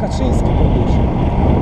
Kaczyński podniósł.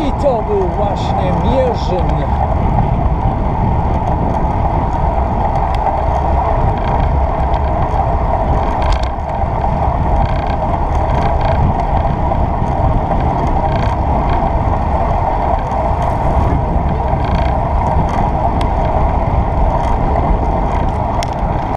I to był właśnie Mierzyn.